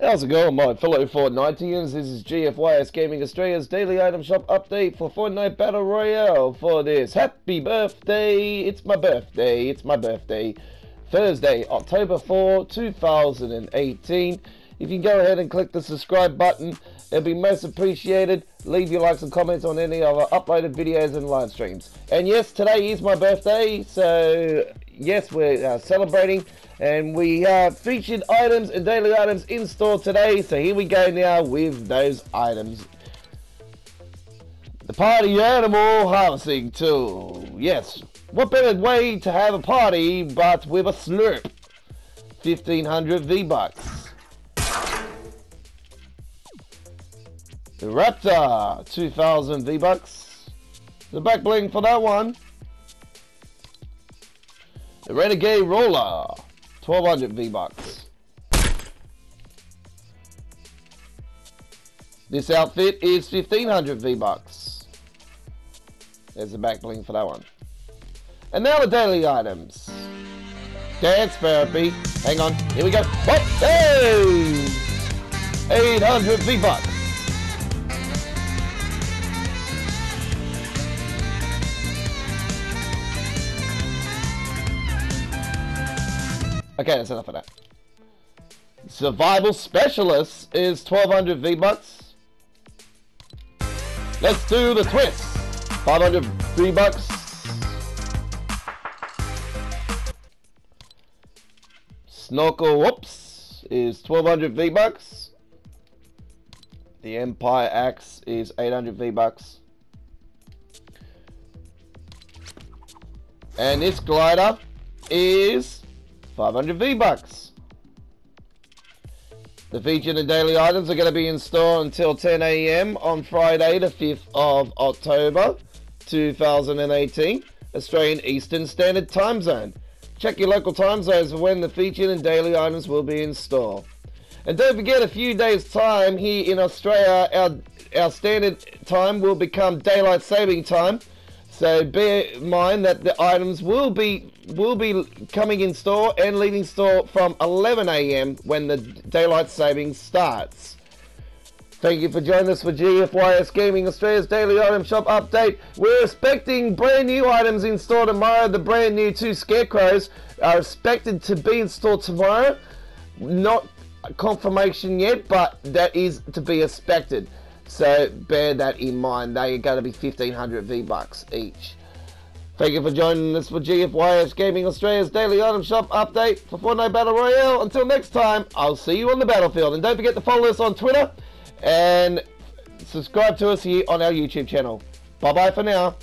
How's it going, my fellow Fortniteans? This is GFYS Gaming Australia's daily item shop update for Fortnite Battle Royale for this happy birthday. It's my birthday. It's my birthday. Thursday, October 4, 2018. If you go ahead and click the subscribe button, it'll be most appreciated. Leave your likes and comments on any of our uploaded videos and live streams. And yes, today is my birthday, so yes, we're uh, celebrating and we uh, featured items and daily items in store today. So here we go now with those items. The party animal harvesting tool. Yes, what better way to have a party but with a slurp? 1500 V-Bucks. The Raptor, 2000 V-Bucks. The back bling for that one. The Renegade Roller, 1200 V-Bucks. This outfit is 1500 V-Bucks. There's the back bling for that one. And now the daily items. Dance therapy. Hang on. Here we go. What? Hey! 800 V-Bucks. Okay, that's enough of that. Survival Specialist is 1200 V-Bucks. Let's do the twist. 500 V-Bucks. Snorkel Ops is 1200 V-Bucks. The Empire Axe is 800 V-Bucks. And this glider is 500 V-Bucks. The featured and daily items are going to be in store until 10 a.m. on Friday, the 5th of October, 2018, Australian Eastern Standard Time Zone. Check your local time zones for when the featured and daily items will be in store. And don't forget, a few days' time here in Australia, our, our standard time will become daylight saving time. So bear in mind that the items will be will be coming in store and leaving store from 11 a.m. when the daylight savings starts. Thank you for joining us for GFYS Gaming Australia's daily item shop update. We're expecting brand new items in store tomorrow. The brand new two scarecrows are expected to be in store tomorrow. Not confirmation yet, but that is to be expected. So bear that in mind. They are going to be 1500 V-Bucks each. Thank you for joining us for GFYS Gaming Australia's daily item shop update for Fortnite Battle Royale. Until next time, I'll see you on the battlefield. And don't forget to follow us on Twitter and subscribe to us here on our YouTube channel. Bye bye for now.